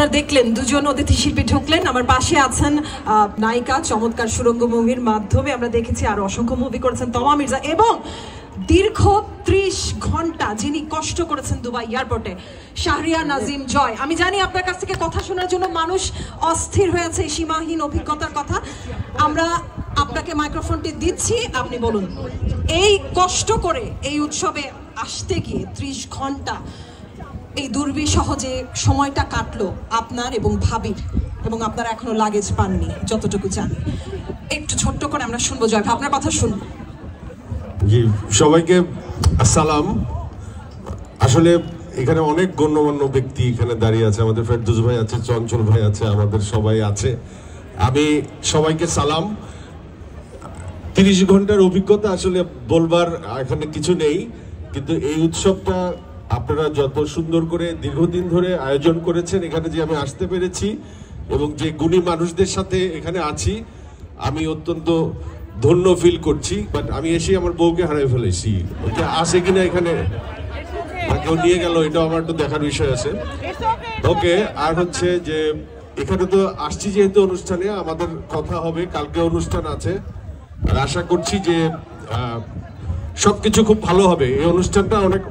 আপনারা দেখলেন, দুজন অতিথি শিল্পী ঢুকলেন। আমার পাশে আছেন নায়িকা, চমৎকার সুরঙ্গ মুভির মাধ্যমে আমরা দেখেছি আর অসংখ্য মুভি করেছেন তমা মির্জা এবং দীর্ঘ ত্রিশ ঘণ্টা যিনি কষ্ট করেছেন দুবাই এয়ারপোর্টে শাহরিয়া নাজিম জয়। আমি জানি আপনার কাছ থেকে কথা শোনার জন্য মানুষ অস্থির হয়েছে, এই সীমাহীন অভিজ্ঞতার কথা। আমরা আপনাকে মাইক্রোফোনটি দিচ্ছি, আপনি বলুন। এই কষ্ট করে, এই উৎসবে আসতে গিয়ে ত্রিশ ঘণ্টা এই দুর্বিসহ যে সময়টা কাটলো আপনার এবং ভাবির, এবং আপনারা এখনও লাগেজ পাননি, যতটুকু জানি। একটু ছোট্ট করে আমরা শুনব জয় আপনার কথা শুনব জি, সবাইকে আসসালাম। আসলে এখানে অনেক গণ্যমান্য ব্যক্তি এখানে দাঁড়িয়ে আছে, আমাদের ফেরদুজ ভাই আছে, চঞ্চল ভাই আছে, আমাদের সবাই আছে। আমি সবাইকে সালাম। তিরিশ ঘণ্টার অভিজ্ঞতা আসলে বলবার এখানে কিছু নেই, কিন্তু এই উৎসবটা আপনারা যত সুন্দর করে দীর্ঘদিন ধরে আয়োজন করেছেন, এখানে যে আমি আসতে পেরেছি এবং যে গুণী মানুষদের সাথে এখানে আছি, আমি অত্যন্ত ধন্য ফিল করছি বাট আমি এসে আমার বউকে হারাই ফেলেছি। আসে কিনা এখানে? কেউ নিয়ে গেল, এটাও আমার একটু দেখার বিষয় আছে। ওকে, আর হচ্ছে যে এখানে তো আসছি যেহেতু অনুষ্ঠানে, আমাদের কথা হবে, কালকে অনুষ্ঠান আছে। আর আশা করছি যে সবকিছু খুব ভালো হবে। এই অনুষ্ঠানটা অনেক